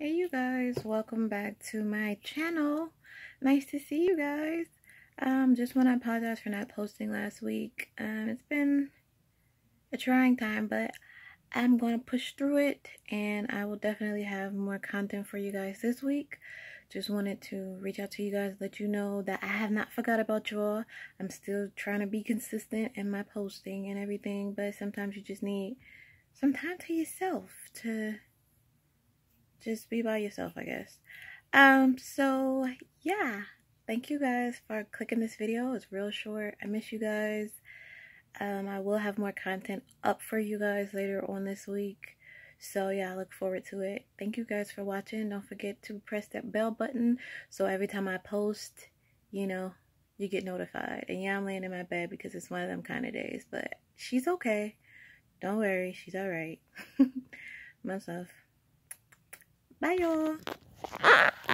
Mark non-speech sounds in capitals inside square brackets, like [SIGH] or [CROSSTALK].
Hey you guys, welcome back to my channel. Nice to see you guys. Um, just want to apologize for not posting last week. Um, it's been a trying time, but I'm going to push through it and I will definitely have more content for you guys this week. Just wanted to reach out to you guys, let you know that I have not forgot about you all. I'm still trying to be consistent in my posting and everything, but sometimes you just need some time to yourself to just be by yourself, I guess. Um, so yeah, thank you guys for clicking this video. It's real short. I miss you guys. Um, I will have more content up for you guys later on this week. So yeah, I look forward to it. Thank you guys for watching. Don't forget to press that bell button so every time I post, you know, you get notified. And yeah, I'm laying in my bed because it's one of them kind of days, but she's okay. Don't worry, she's all right. [LAUGHS] Myself. Bye, y'all.